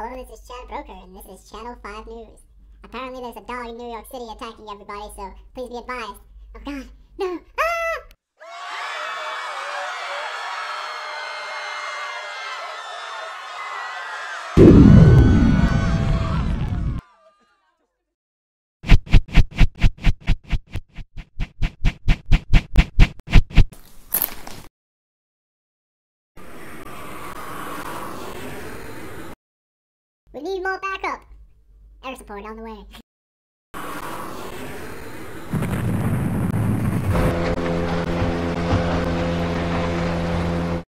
Hello, this is Chad Broker, and this is Channel 5 News. Apparently there's a dog in New York City attacking everybody, so please be advised. Oh god, no! We need more backup! Air support on the way.